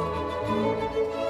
Música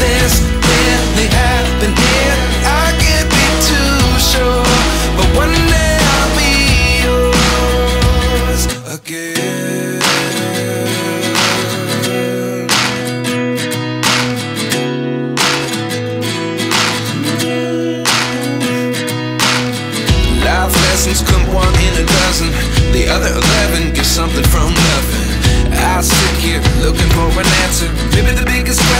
Is this happening? I can't be too sure, but one day I'll be yours again. Life lessons come one in a dozen. The other eleven get something from nothing. I sit here looking for an answer. Maybe the biggest